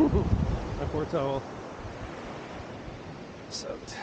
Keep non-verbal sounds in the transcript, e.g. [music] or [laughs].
[laughs] My poor towel. Soaked.